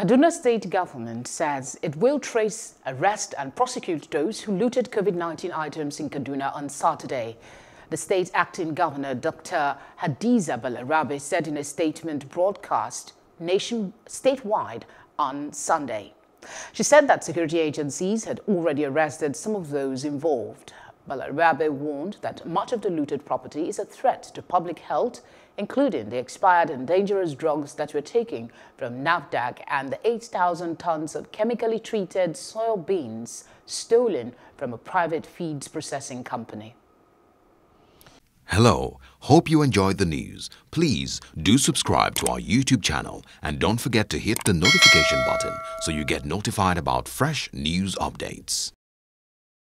Kaduna state government says it will trace, arrest and prosecute those who looted COVID-19 items in Kaduna on Saturday. The state acting governor, Dr. Hadiza Balarabe, said in a statement broadcast nation statewide on Sunday. She said that security agencies had already arrested some of those involved. Balarabe warned that much of the looted property is a threat to public health, including the expired and dangerous drugs that were taken from NAFDAC and the 8,000 tons of chemically treated soybeans stolen from a private feeds processing company. Hello, hope you enjoyed the news. Please do subscribe to our YouTube channel and don't forget to hit the notification button so you get notified about fresh news updates.